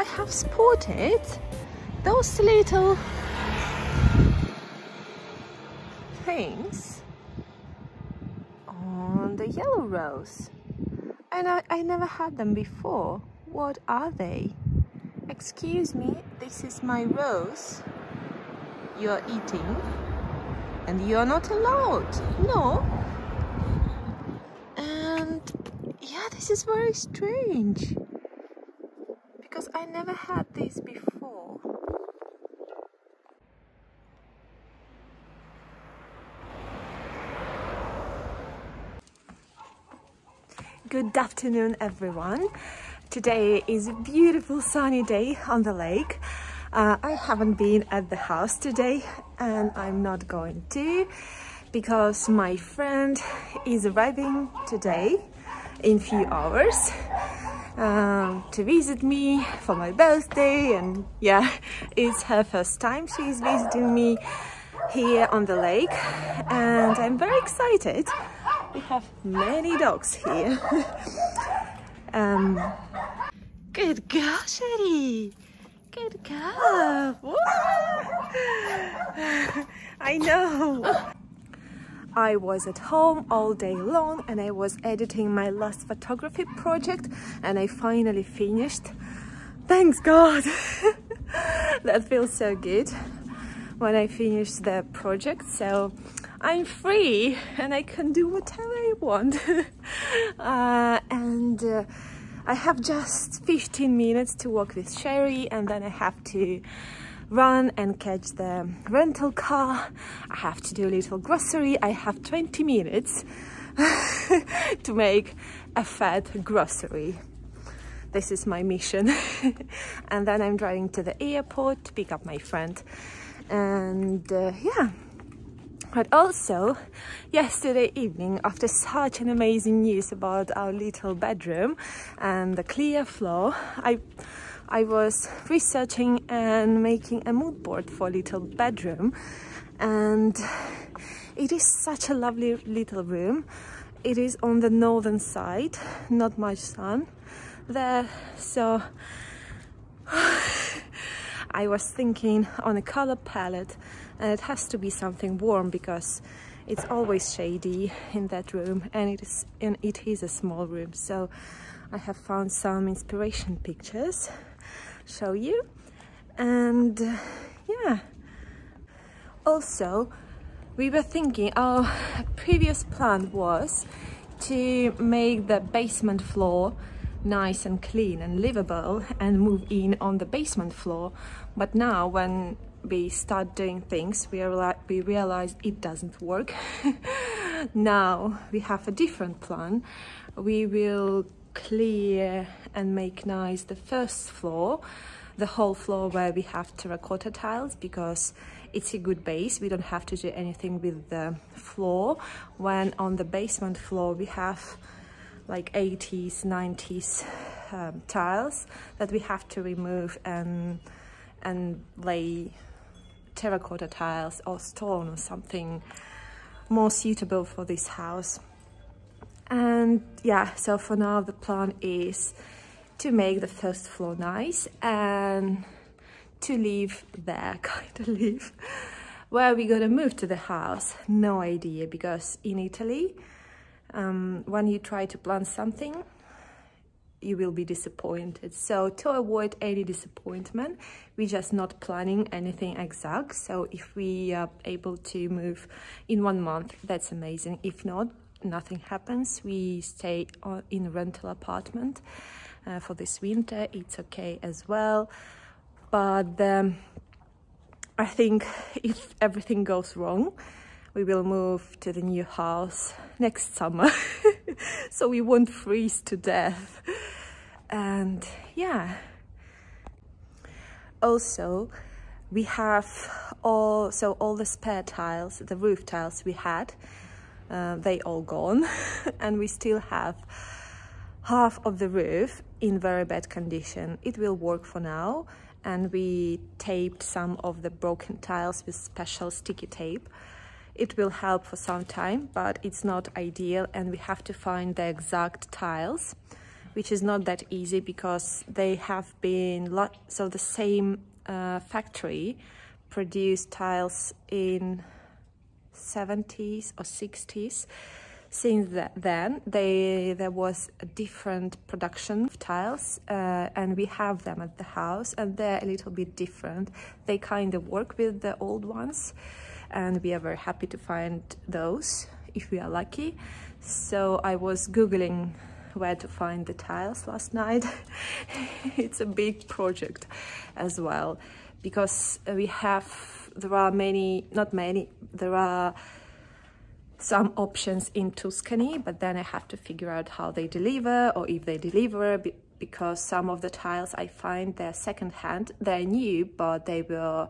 I have spotted those little things on the yellow rose. And I, I never had them before. What are they? Excuse me, this is my rose. You're eating and you're not allowed. No. And yeah, this is very strange I never had this before. Good afternoon, everyone. Today is a beautiful sunny day on the lake. Uh, I haven't been at the house today and I'm not going to because my friend is arriving today in few hours um, to visit me for my birthday and yeah it's her first time she's visiting me here on the lake and I'm very excited. We have many dogs here. Um, good girl Sherry. Good girl. I know I was at home all day long and I was editing my last photography project and I finally finished. Thanks God! that feels so good when I finish the project. So I'm free and I can do whatever I want. uh, and uh, I have just 15 minutes to walk with Sherry and then I have to run and catch the rental car. I have to do a little grocery. I have 20 minutes to make a fat grocery. This is my mission. and then I'm driving to the airport to pick up my friend. And uh, yeah. But also, yesterday evening, after such an amazing news about our little bedroom and the clear floor, I I was researching and making a mood board for little bedroom and it is such a lovely little room. It is on the northern side, not much sun there, so I was thinking on a color palette and it has to be something warm because it's always shady in that room and it is and it is a small room so I have found some inspiration pictures show you. And uh, yeah. Also we were thinking our previous plan was to make the basement floor nice and clean and livable and move in on the basement floor. But now when we start doing things we, are, we realize it doesn't work. Now we have a different plan. We will clear and make nice the first floor the whole floor where we have terracotta tiles because it's a good base. We don't have to do anything with the floor. When on the basement floor we have like 80s 90s um, tiles that we have to remove and and lay terracotta tiles or stone or something more suitable for this house and yeah so for now the plan is to make the first floor nice and to live there kind of live where we gonna move to the house? No idea because in italy um, when you try to plan something you will be disappointed. So to avoid any disappointment we're just not planning anything exact. So if we are able to move in one month that's amazing. If not nothing happens. We stay in a rental apartment uh, for this winter. It's okay as well. But um, I think if everything goes wrong we will move to the new house next summer. So we won't freeze to death. And yeah. Also we have all so all the spare tiles the roof tiles we had uh, they all gone. And we still have half of the roof in very bad condition. It will work for now. And we taped some of the broken tiles with special sticky tape. It will help for some time but it's not ideal. And we have to find the exact tiles which is not that easy because they have been so the same uh, factory produced tiles in 70s or 60s since then they there was a different production of tiles uh, and we have them at the house and they're a little bit different. They kind of work with the old ones and we are very happy to find those if we are lucky. So i was googling where to find the tiles last night. It's a big project as well because we have there are many not many there are some options in Tuscany, but then I have to figure out how they deliver or if they deliver because some of the tiles I find they're secondhand, they're new, but they were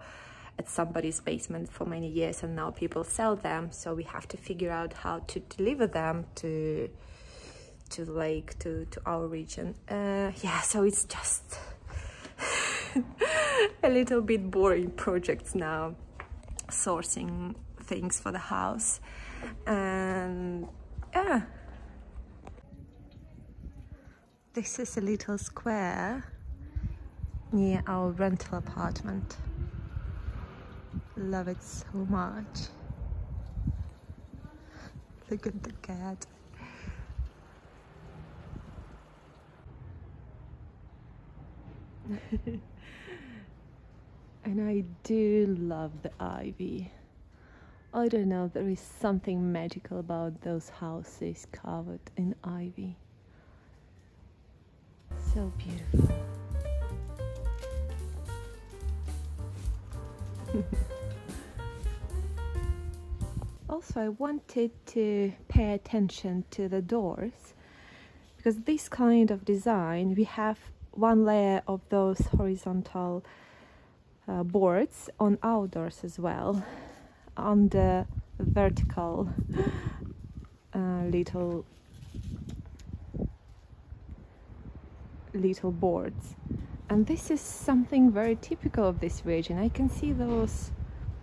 at somebody's basement for many years and now people sell them. So we have to figure out how to deliver them to to the lake, to, to our region. Uh, yeah, so it's just a little bit boring projects now, sourcing things for the house. And yeah. This is a little square near our rental apartment. Love it so much. Look at the cat and I do love the ivy I don't know, there is something magical about those houses covered in ivy. So beautiful. also, I wanted to pay attention to the doors because this kind of design we have one layer of those horizontal uh, boards on outdoors as well on the vertical uh, little little boards. And this is something very typical of this region. I can see those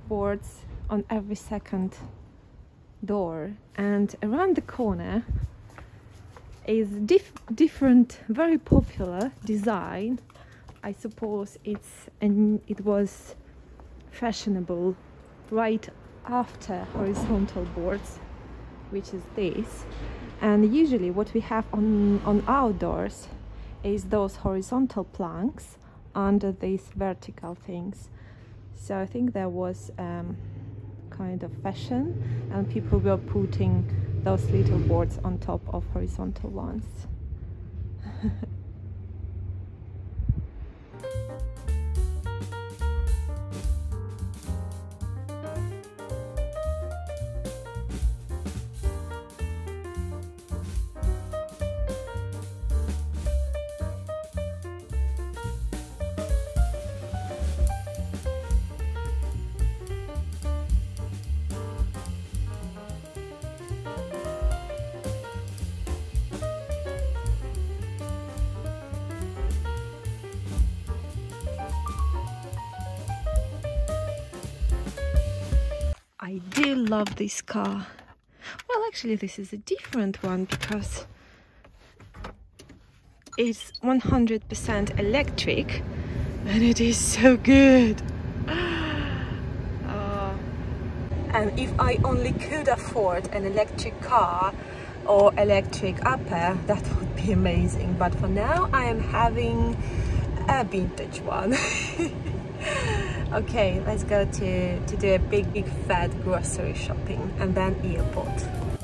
boards on every second door. And around the corner is diff different very popular design I suppose it's and it was fashionable right after horizontal boards which is this. And usually what we have on on outdoors is those horizontal planks under these vertical things. So I think there was um, kind of fashion and people were putting those little boards on top of horizontal ones Thank you. I do love this car. Well, actually, this is a different one because it's 100% electric and it is so good. Uh, and if I only could afford an electric car or electric upper, that would be amazing. But for now, I am having a vintage one. Okay, let's go to, to do a big, big fat grocery shopping and then airport.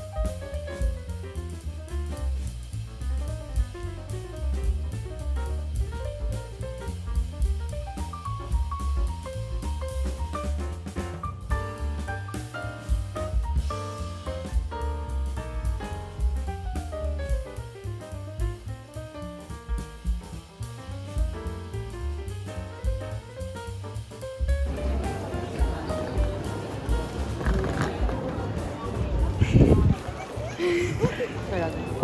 그래가지고.